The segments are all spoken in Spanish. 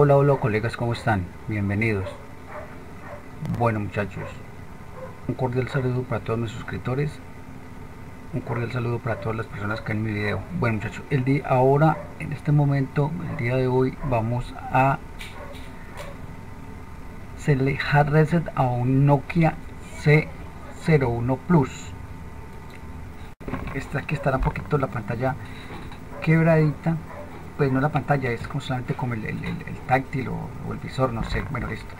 Hola, hola colegas, ¿cómo están? Bienvenidos. Bueno muchachos, un cordial saludo para todos mis suscriptores, un cordial saludo para todas las personas que ven mi video. Bueno muchachos, el día ahora, en este momento, el día de hoy, vamos a hacerle hard reset a un Nokia C01 Plus. Esta aquí estará un poquito la pantalla quebradita pues no la pantalla, es solamente como el, táctil o, el visor, no sé, bueno, esto.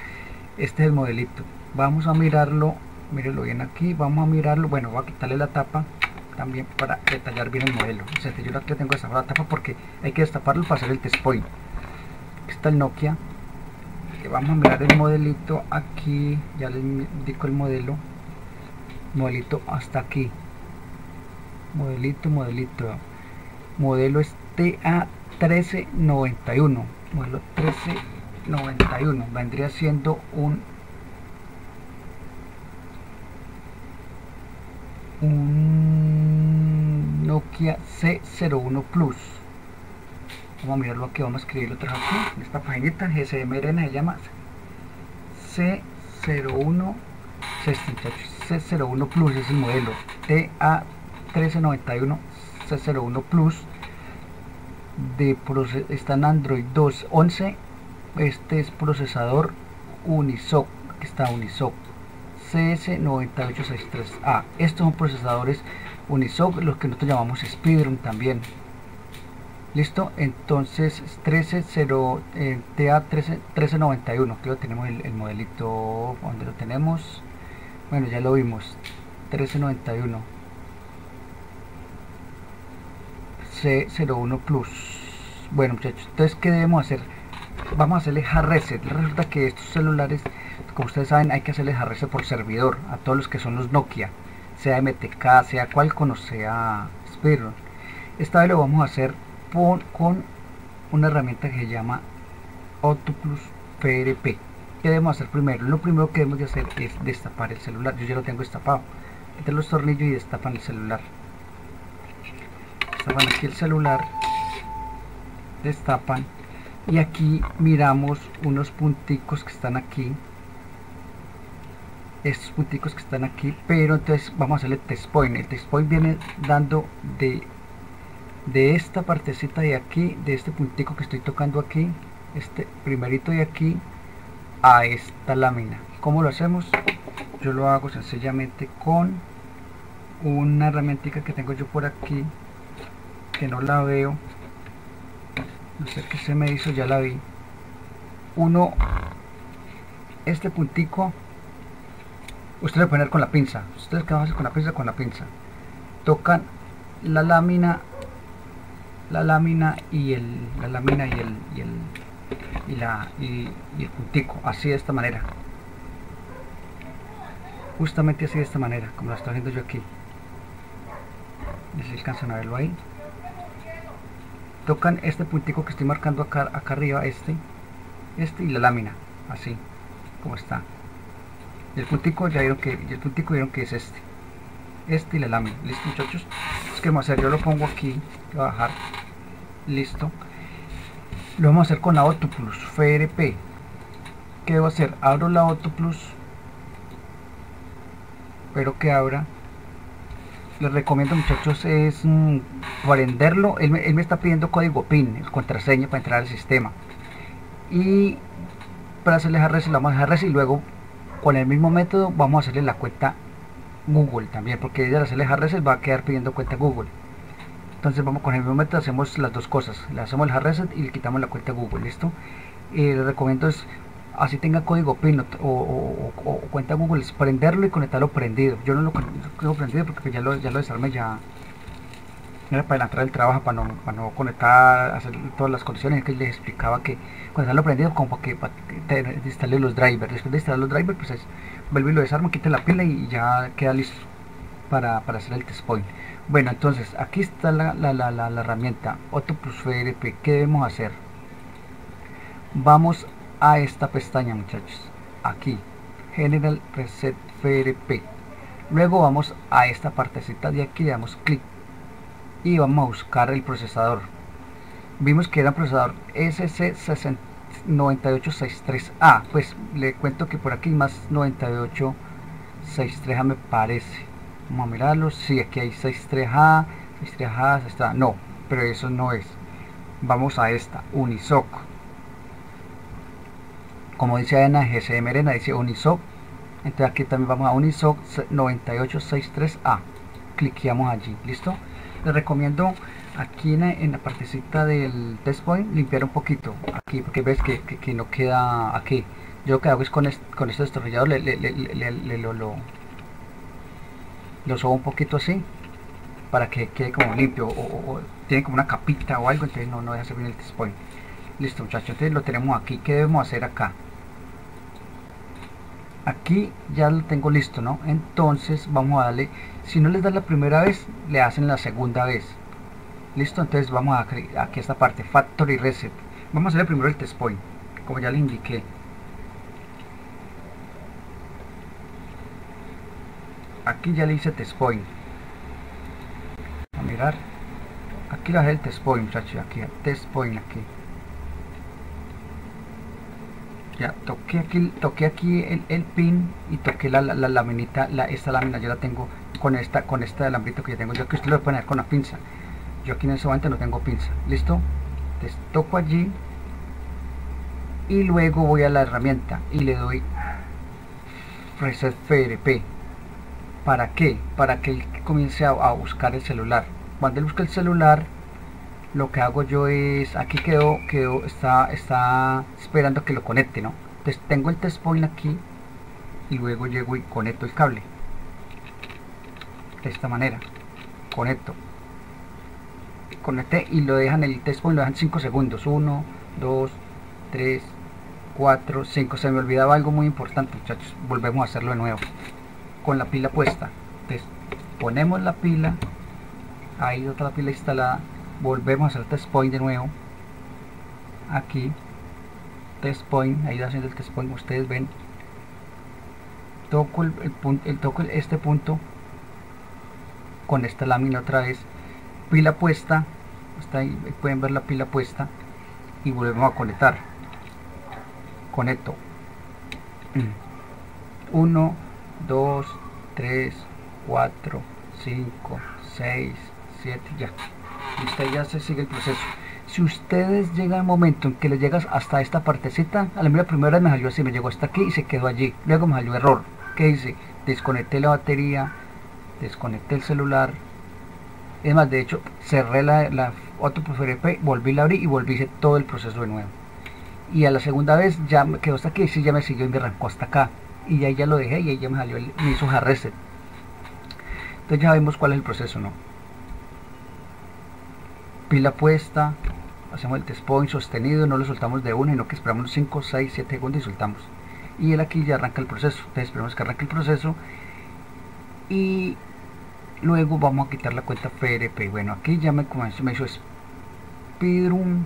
Este es el modelito. Vamos a mirarlo, mírenlo bien aquí, vamos a mirarlo, bueno, voy a quitarle la tapa también para detallar bien el modelo. O sea, yo aquí tengo esta la tapa porque hay que destaparlo para hacer el test point. Está el Nokia. Vamos a mirar el modelito aquí, ya les indico el modelo. Modelito hasta aquí. Modelito, modelito. Modelo es TA 1391 modelo 1391 vendría siendo un un Nokia C01 Plus. Vamos a mirarlo aquí, vamos a escribirlo otra vez aquí en esta paginita GSMRN se llama C01 C01 Plus es el modelo TA1391 C01 Plus de está en Android 2.11 este es procesador Unisoc que está Unisoc CS9863A estos son procesadores Unisoc los que nosotros llamamos Speedrun también. Listo entonces 130 eh, TA 1391 que lo tenemos el, el modelito donde lo tenemos bueno ya lo vimos 1391 C01 Plus. Bueno muchachos, entonces ¿qué debemos hacer? Vamos a hacerle hard reset. Resulta que estos celulares, como ustedes saben, hay que hacerle hard reset por servidor a todos los que son los Nokia, sea MTK, sea Qualcomm o sea Spiro. Esta vez lo vamos a hacer con una herramienta que se llama Autoplus PRP. ¿Qué debemos hacer primero? Lo primero que debemos de hacer es destapar el celular. Yo ya lo tengo destapado. Meter los tornillos y destapan el celular aquí el celular destapan y aquí miramos unos punticos que están aquí. Estos punticos que están aquí pero entonces vamos a hacerle test point. El test point viene dando de de esta partecita de aquí de este puntico que estoy tocando aquí este primerito de aquí a esta lámina. ¿cómo lo hacemos? yo lo hago sencillamente con una herramienta que tengo yo por aquí que no la veo. No sé qué se me hizo ya la vi. Uno este puntico usted le poner con la pinza. Ustedes que hacer con la pinza con la pinza. Tocan la lámina la lámina y el la lámina y el y el y la y, el puntico así de esta manera. Justamente así de esta manera como lo estoy haciendo yo aquí. Alcanzan a verlo ahí tocan este puntico que estoy marcando acá, acá arriba, este, este y la lámina, así, como está. el puntico ya vieron que, el puntico vieron que es este, este y la lámina. Listo muchachos, ¿qué vamos a hacer? Yo lo pongo aquí, voy a bajar, listo. Lo vamos a hacer con la Autoplus FRP. ¿Qué debo hacer? Abro la Autoplus, pero que abra les recomiendo muchachos es mm, prenderlo. Él, me está pidiendo código PIN, contraseña para entrar al sistema. Y para hacerle RS le vamos a dejar y luego con el mismo método vamos a hacerle la cuenta Google también porque ella al hacerle RS va a quedar pidiendo cuenta Google. Entonces vamos con el mismo método hacemos las dos cosas. Le hacemos el hard y le quitamos la cuenta Google listo y les recomiendo es así tenga código PIN o, cuenta Google, es prenderlo y conectarlo prendido. Yo no lo tengo prendido porque ya lo, ya lo desarmé ya era para entrar el trabajo, para no, para no conectar, hacer todas las condiciones que les explicaba que conectarlo prendido como que, para que instale los drivers. Después de instalar los drivers, pues es, vuelve y lo desarma, quita la pila y ya queda listo para, hacer el test point. Bueno, entonces aquí está la, la, la, la herramienta Plus FRP. ¿Qué debemos hacer? Vamos a esta pestaña muchachos aquí general reset frp luego vamos a esta partecita de aquí damos clic y vamos a buscar el procesador vimos que era un procesador SC 9863A. Pues le cuento que por aquí más 9863A me parece. Vamos a mirarlo. Sí, aquí hay 63A, 63A, 63A. No, pero eso no es. Vamos a esta, Unisoc. Como dice en GCM Arena, dice Unisoc. Entonces aquí también vamos a Unisoc 9863A. Cliqueamos allí, ¿listo? Les recomiendo aquí en, la partecita del test point limpiar un poquito aquí porque ves que, no queda aquí yo lo que hago es con, este, con este destornillador le, le, lo, lo, lo subo un poquito así para que quede como limpio o, tiene como una capita o algo entonces no, no deja servir el test point listo muchachos entonces lo tenemos aquí ¿qué debemos hacer acá? Aquí ya lo tengo listo ¿no? entonces vamos a darle si no les da la primera vez le hacen la segunda vez. Listo entonces vamos a aquí esta parte factory reset. Vamos a hacer primero el test point como ya le indiqué. Aquí ya le hice test point. A mirar. Aquí le dejé el test point muchachos aquí test point aquí ya toqué aquí toqué aquí el, pin y toqué la, la, laminita la, esta lámina yo la tengo con esta con este alambrito que ya tengo. Yo que usted lo puede poner con la pinza. Yo aquí en ese momento no tengo pinza. Listo entonces toco allí y luego voy a la herramienta y le doy reset FRP ¿para qué? para que él comience a, buscar el celular. Cuando él busca el celular lo que hago yo es aquí quedó, quedó está, está esperando que lo conecte ¿no? entonces tengo el test point aquí y luego llego y conecto el cable. De esta manera conecto. Conecté y lo dejan el test point lo dejan 5 segundos. 1 2 3 4 5 se me olvidaba algo muy importante muchachos. Volvemos a hacerlo de nuevo. Con la pila puesta. Entonces ponemos la pila. Ahí otra pila instalada volvemos a hacer test point de nuevo. Aquí test point ahí haciendo el test point ustedes ven. Toco el, punto, el toco este punto con esta lámina otra vez. Pila puesta está ahí pueden ver la pila puesta y volvemos a conectar. Conecto. 1 2 3 4 5 6 7 ya listo ya se sigue el proceso. Si ustedes llegan al momento en que le llegas hasta esta partecita a la primera vez me salió así me llegó hasta aquí y se quedó allí. Luego me salió error. Que dice desconecté la batería desconecté el celular. Es más de hecho cerré la, la otro FRP, volví a abrir y volví todo el proceso de nuevo. Y a la segunda vez ya me quedó hasta aquí y ya me siguió y me arrancó hasta acá. Y ahí ya lo dejé y ahí ya me salió el, me hizo hard reset. Entonces ya vemos cuál es el proceso no pila puesta hacemos el test point sostenido no lo soltamos de una sino que esperamos 5 6 7 segundos y soltamos. Y él aquí ya arranca el proceso. Entonces esperamos que arranque el proceso. Y luego vamos a quitar la cuenta FRP bueno aquí ya me comenzó me hizo speedrun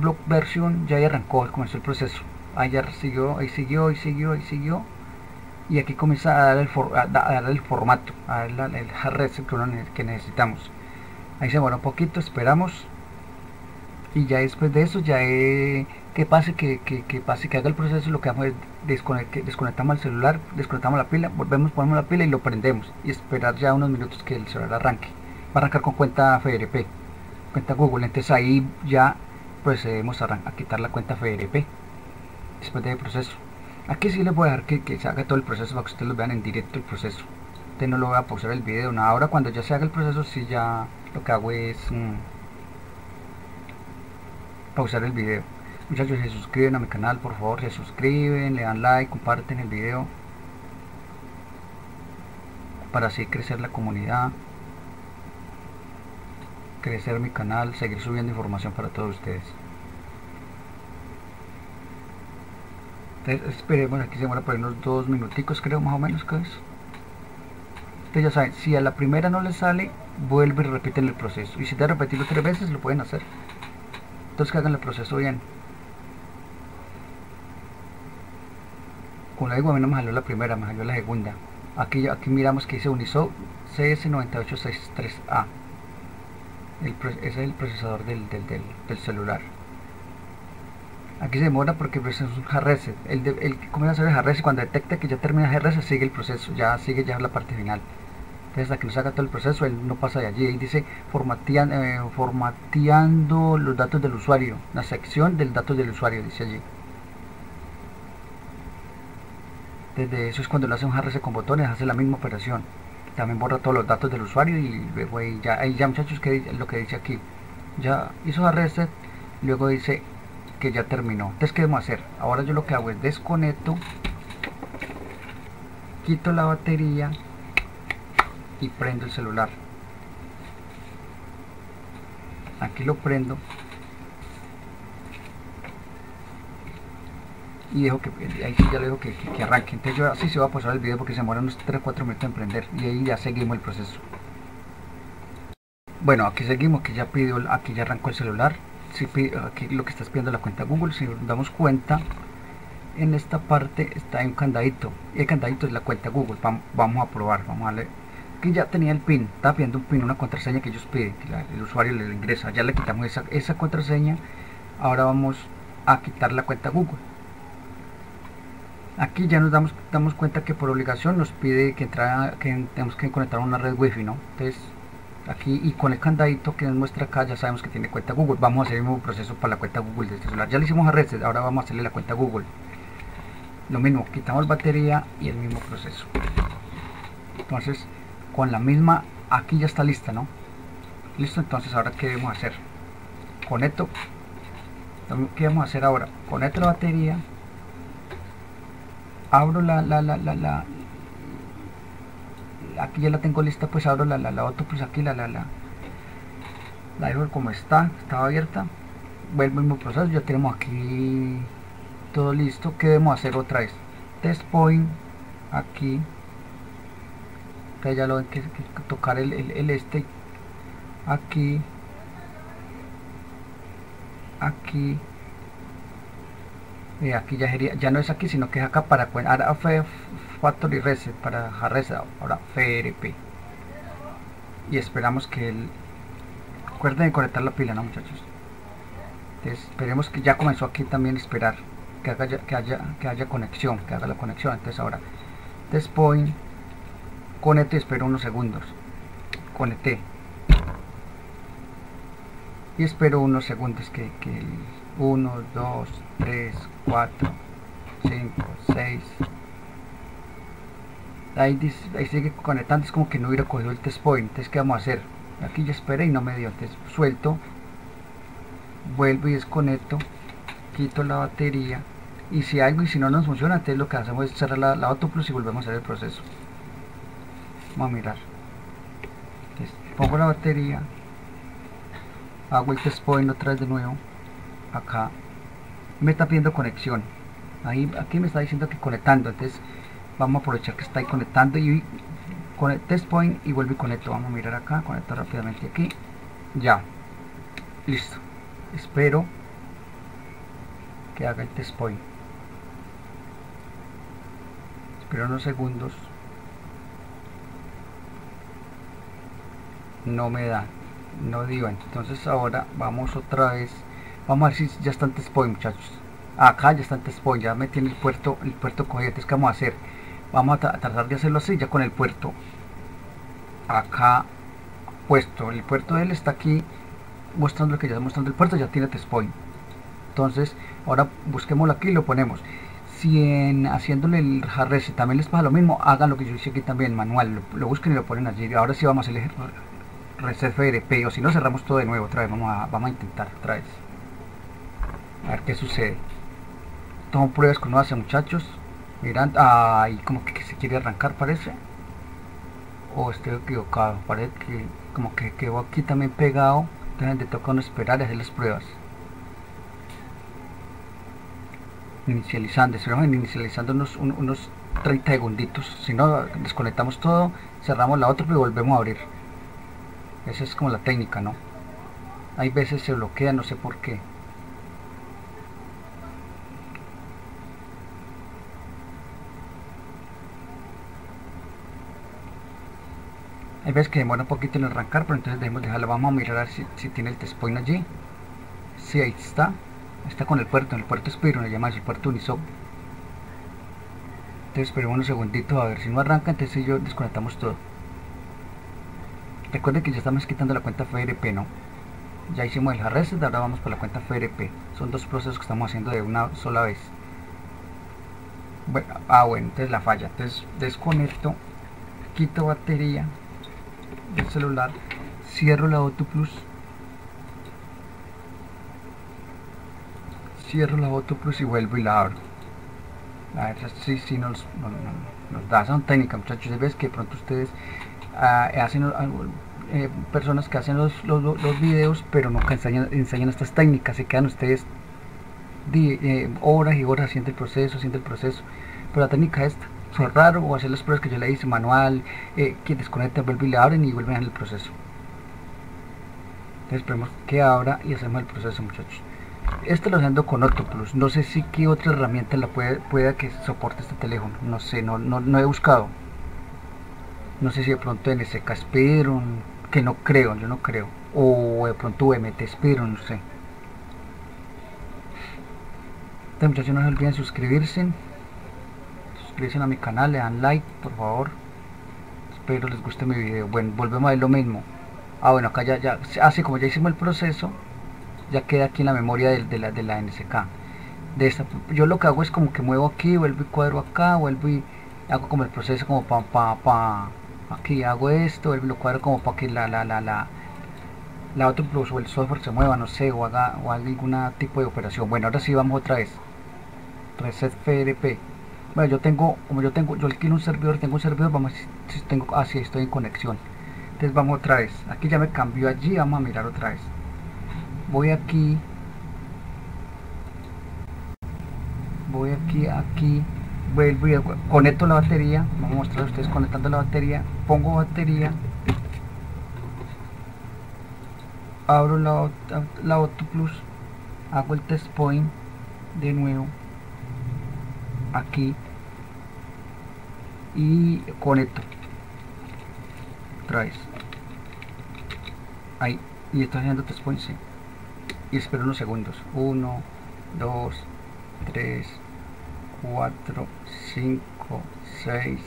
block version. Ya arrancó comenzó el proceso. Ahí ya siguió ahí siguió ahí siguió ahí siguió. Y aquí comienza a dar el, a dar el formato a dar el hard que, necesitamos ahí se demora un poquito esperamos y ya después de eso ya que pase que, que, pase que haga el proceso lo que hacemos es desconectamos el celular desconectamos la pila volvemos ponemos la pila y lo prendemos y esperar ya unos minutos que el celular arranque. Va a arrancar con cuenta FRP cuenta Google. Entonces ahí ya procedemos a, a quitar la cuenta FRP después del proceso. Aquí sí les voy a dejar que, se haga todo el proceso para que ustedes lo vean en directo el proceso. Entonces no lo voy a pausar el video nada ahora cuando ya se haga el proceso si ya lo que hago es mm, pausar el video. Muchachos se suscriben a mi canal por favor se suscriben le dan like comparten el video para así crecer la comunidad crecer mi canal seguir subiendo información para todos ustedes. Entonces esperemos aquí se demora por unos dos minuticos creo más o menos que es entonces ya saben si a la primera no les sale vuelve y repiten el proceso. Y si te repetirlo tres veces lo pueden hacer. Entonces que hagan el proceso bien. Con la mí no me salió la primera me salió la segunda. Aquí, aquí miramos que dice Uniso CS9863A ese es el procesador del, del, del, del celular. Aquí se demora porque pues, es un reset el, el comienza a hacer el reset cuando detecta que ya termina el sigue el proceso ya sigue ya la parte final entonces hasta que nos haga todo el proceso él no pasa de allí. Ahí dice formatean, eh, formateando los datos del usuario la sección del datos del usuario dice allí. Desde eso es cuando lo hace un reset con botones hace la misma operación. También borra todos los datos del usuario y luego ahí ya, ahí ya muchachos que lo que dice aquí. Ya hizo reset luego dice que ya terminó. Entonces qué debemos hacer ahora yo lo que hago es desconecto quito la batería y prendo el celular. Aquí lo prendo y dejo que ahí sí ya le dejo que, que, arranque. Entonces yo así se va a pasar el video porque se demora unos 3-4 minutos en prender y ahí ya seguimos el proceso. Bueno aquí seguimos que ya pidió aquí ya arrancó el celular. Aquí lo que está pidiendo la cuenta Google, si nos damos cuenta, en esta parte está un candadito, y el candadito es la cuenta Google, vamos a probar, vamos a darle, ya tenía el PIN, estaba pidiendo un PIN, una contraseña que ellos piden, que el usuario le ingresa, ya le quitamos esa, esa contraseña, ahora vamos a quitar la cuenta Google. Aquí ya nos damos, damos cuenta que por obligación nos pide que, entra, que tenemos que conectar una red wifi, ¿no? Entonces aquí y con el candadito que nos muestra acá ya sabemos que tiene cuenta Google. Vamos a hacer el mismo proceso para la cuenta Google de este celular. Ya le hicimos a Reset, ahora vamos a hacerle la cuenta Google. Lo mismo, quitamos batería y el mismo proceso. Entonces con la misma aquí ya está lista ¿no? listo entonces ahora qué debemos hacer conecto ¿qué vamos a hacer ahora? conecto la batería abro la, la, la, la aquí ya la tengo lista pues abro la, la, la pues aquí la la la la dejo como está estaba abierta vuelvo el mismo proceso ya tenemos aquí todo listo que debemos hacer otra vez test point aquí ya lo ven que, tocar el, el, este. Aquí. Aquí. Y aquí ya sería, ya no es aquí sino que es acá para ahora fue factory reset para reset ahora FRP y esperamos que el recuerden de conectar la pila no muchachos esperemos que ya comenzó aquí también esperar que, haga, que, haya, que haya conexión que haga la conexión. Entonces ahora test point conecte y espero unos segundos conecté y espero unos segundos que, que el 1, 2, 3, 4, 5, 6 ahí, ahí sigue conectando, es como que no hubiera cogido el test point. Entonces, ¿qué vamos a hacer? Aquí ya esperé y no me dio. Entonces, suelto, vuelvo y desconecto, quito la batería. Y si algo y si no nos funciona, entonces lo que hacemos es cerrar la, la Autoplus y volvemos a hacer el proceso. Vamos a mirar. Entonces, pongo la batería, hago el test point otra vez de nuevo. Acá me está pidiendo conexión. Ahí, aquí me está diciendo que conectando. Entonces, vamos a aprovechar que está ahí conectando y con el test point y vuelvo y conecto vamos a mirar acá conecto rápidamente aquí ya listo espero que haga el test point espero unos segundos no me da. No dio entonces ahora vamos otra vez. Vamos a ver si ya está el test point muchachos. Acá ya está el test point ya me tiene el puerto el puerto cogido entonces qué vamos a hacer vamos a tratar de hacerlo así ya con el puerto. Acá puesto el puerto de él está aquí mostrando lo que ya está mostrando el puerto ya tiene test point. Entonces ahora busquémoslo aquí y lo ponemos. Si en haciéndole el hard reset también les pasa lo mismo hagan lo que yo hice aquí también manual. Lo, busquen y lo ponen allí. Ahora sí vamos a hacer reset FRP o si no cerramos todo de nuevo otra vez. Vamos a, vamos a intentar otra vez. A ver qué sucede. Tomo pruebas con nuevas muchachos. Mirando ahí como que, se quiere arrancar parece. O estoy equivocado parece que como que quedó aquí también pegado. Entonces de toca no esperar y hacer las pruebas. Inicializando esperamos inicializando unos, unos 30 segunditos. Si no desconectamos todo cerramos la otra y volvemos a abrir esa es como la técnica no hay veces se bloquea no sé por qué. Hay veces que demora un poquito en arrancar pero entonces debemos dejarlo vamos a mirar si, tiene el test point allí. Si ahí está. Está con el puerto, en el puerto Spiro, le llaman el puerto Unisoc. Entonces esperemos unos segunditos a ver si no arranca, entonces yo desconectamos todo. Recuerden que ya estamos quitando la cuenta FRP, ¿no? Ya hicimos el reset, ahora vamos por la cuenta FRP. Son dos procesos que estamos haciendo de una sola vez. Bueno, ah, bueno, entonces la falla. Entonces desconecto, quito batería del celular, cierro la Auto Plus, cierro la Auto Plus y vuelvo y la abro. A ver, sí, sí nos, da, son técnicas muchachos, ves que pronto ustedes hacen eh, personas que hacen los, los, los, videos pero nunca enseñan, enseñan estas técnicas, se quedan ustedes eh, horas y horas haciendo el proceso, haciendo el proceso, pero la técnica esta, cerrar o hacer las pruebas que yo le hice manual, eh, que desconecta, vuelve y le abren y vuelven el proceso. Entonces esperemos que abra y hacemos el proceso muchachos. Esto lo haciendo con Plus No sé si qué otra herramienta la puede, pueda que soporte este teléfono. No sé, no, no, no he buscado. No sé si de pronto NSK Spiron, que no creo, yo no creo. O de pronto MT Spiron, no sé. Entonces muchachos no se olviden suscribirse. Suscribirse a mi canal, le dan like, por favor. Espero les guste mi video. Bueno, volvemos a ver lo mismo. Ah, bueno, acá ya, ya, así como ya hicimos el proceso, ya queda aquí en la memoria de, la, de la NSK. De esta, yo lo que hago es como que muevo aquí, vuelvo y cuadro acá, vuelvo y hago como el proceso como para pa, pa, aquí hago esto, lo cuadro como para que la, la, la, la, la otro plus o el software se mueva, no sé, o haga, o haga algún tipo de operación. Bueno, ahora sí vamos otra vez. Reset FRP. Bueno, yo tengo, como yo tengo, yo alquilo un servidor, tengo un servidor, vamos, si tengo, ah, estoy en conexión. Entonces vamos otra vez. Aquí ya me cambió allí, vamos a mirar otra vez voy aquí voy aquí aquí vuelvo y conecto la batería vamos a mostrar a ustedes conectando la batería pongo batería abro la, la Auto Plus hago el test point de nuevo aquí y conecto otra vez ahí y estoy haciendo test point sí y espero unos segundos 1 2 3 4 5 6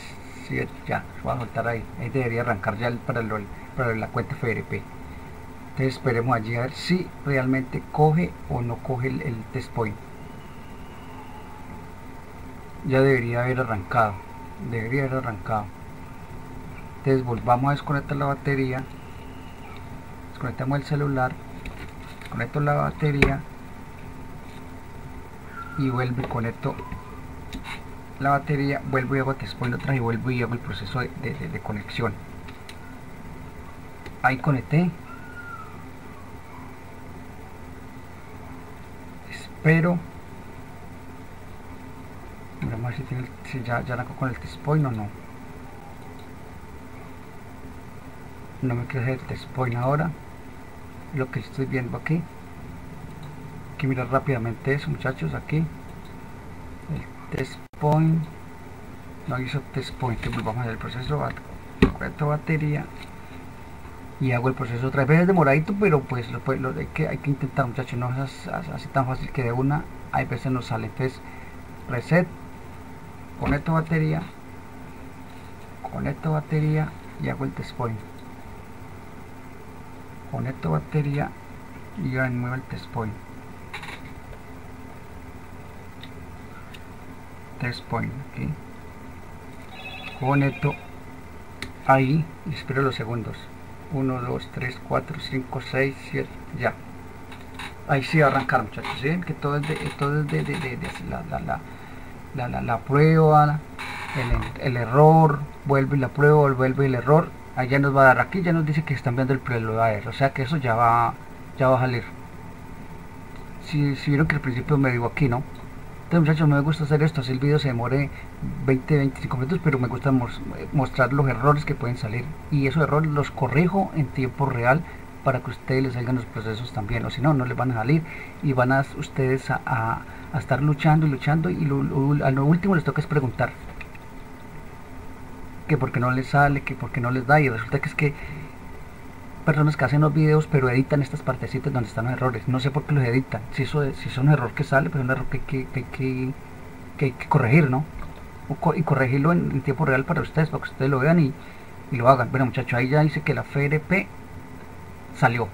7 ya voy a soltar ahí. Ahí debería arrancar ya para, para la cuenta FRP entonces esperemos allí a ver si realmente coge o no coge el, test point. Ya debería haber arrancado debería haber arrancado. Entonces volvamos a desconectar la batería. Desconectamos el celular conecto la batería y vuelvo y conecto la batería, vuelvo y hago point otra y vuelvo y hago el proceso de, conexión. Ahí conecté. Espero. Vamos a ver si, tiene, si ya, ya con el point o no. No me hacer el point ahora. Lo que estoy viendo aquí. Hay que mirar rápidamente eso muchachos aquí test point. No hizo test point volvamos a hacer el proceso conecto batería. Y hago el proceso otra vez demoradito pero pues lo, lo hay, que, hay que intentar muchachos no es así tan fácil que de una hay veces nos sale entonces reset. Conecto batería. Conecto batería y hago el test point. Conecto batería y de nuevo el test point test point aquí conecto ahí y espero los segundos. 1 2 3 4 5 6 7 ya. Ahí sí va a arrancar muchachos ven que todo es de, todo es de, de, de, la, la, la, la, la, prueba el, el, error vuelve la prueba vuelve el error. Allá nos va a dar aquí ya nos dice que están viendo el preloader o sea que eso ya va ya va a salir. Si, vieron que al principio me digo aquí no entonces muchachos me gusta hacer esto así el video se demore 20 25 minutos pero me gusta mostrar los errores que pueden salir. Y esos errores los corrijo en tiempo real para que ustedes les salgan los procesos también. O si no no les van a salir y van a ustedes a, estar luchando y luchando. Y a lo último les toca es preguntar que porque no les sale, que porque no les da. Y resulta que es que personas que hacen los videos pero editan estas partecitas donde están los errores. No sé por qué los editan. Si eso es, si es un error que sale, pero es un error que, que, que, que, hay que corregir, ¿no? y corregirlo en, tiempo real para ustedes, para que ustedes lo vean y, y lo hagan. Bueno muchachos, ahí ya dice que la FRP salió.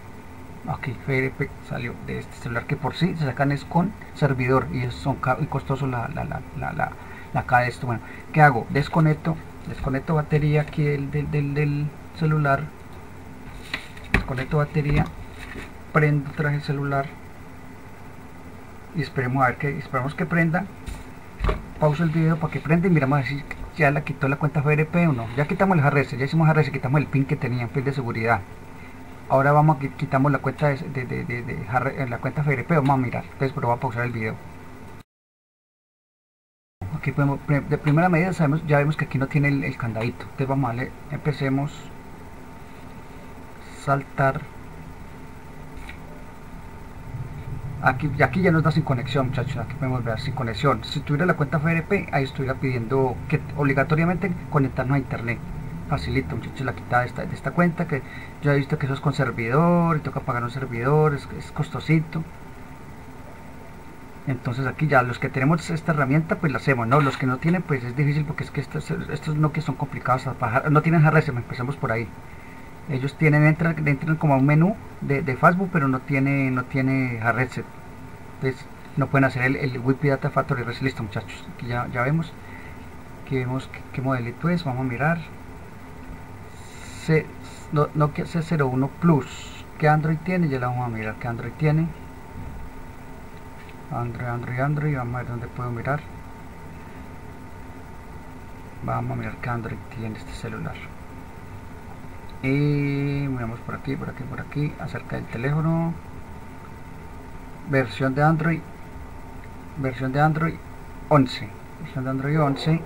Aquí FRP salió de este celular que por sí se sacan es con servidor y es son y costoso la, la, la, la, la, de esto. Bueno, ¿qué hago? Desconecto, desconecto batería aquí del, del, del, celular. Desconecto batería, prendo traje el celular y esperemos a ver que esperamos que prenda. Pausa el video para que prenda y miramos a ver si ya la quitó la cuenta FRP o no. Ya quitamos el RS, ya hicimos RS, quitamos el pin que tenía en pin de seguridad. Ahora vamos a quitamos la cuenta de, de la cuenta FRP vamos a mirar. Entonces pero voy a pausar el video. Aquí podemos, de primera medida sabemos, ya vemos que aquí no tiene el, el candadito. Entonces vamos a darle, empecemos saltar. Aquí, aquí ya nos da sin conexión muchachos aquí podemos ver sin conexión. Si tuviera la cuenta FRP ahí estuviera pidiendo que obligatoriamente conectarnos a internet. Facilito muchachos la quitada de esta, de esta cuenta que yo he visto que eso es con servidor y toca pagar un servidor es, es costosito. Entonces aquí ya los que tenemos esta herramienta pues la hacemos no los que no tienen pues es difícil porque es que estos, estos no que son complicados a bajar no tienen RSM empezamos por ahí ellos tienen entran, entran como a un menú de, de, Facebook pero no tiene no tiene reset entonces no pueden hacer el, el WIPI Data Factory Reset listo muchachos. Aquí ya, ya vemos que vemos qué, modelito es. Vamos a mirar. C, no, Nokia C01 Plus. Que Android tiene ya la vamos a mirar que Android tiene. Android Android Android. Vamos a ver dónde puedo mirar. Vamos a mirar que Android tiene este celular y miramos por aquí por aquí por aquí acerca del teléfono. Versión de android versión de android 11 versión de android 11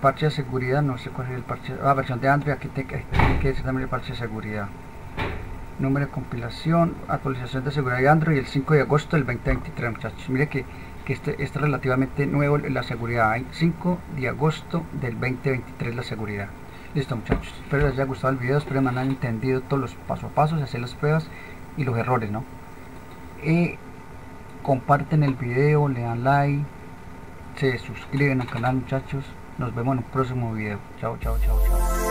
parche de seguridad no sé cuál es el parche. Ah versión de android aquí tiene que decir también el parche de seguridad. Número de compilación actualización de seguridad de android el 5 de agosto del 2023 muchachos. Mire que, que este, este, es relativamente nuevo la seguridad. 5 de agosto del 2023 la seguridad Listo muchachos, espero les haya gustado el video, espero me hayan entendido todos los paso a paso, hacer las pruebas y los errores, ¿no? Y comparten el video, le dan like, se suscriben al canal muchachos, nos vemos en un próximo video. Chao, chao, chao, chao.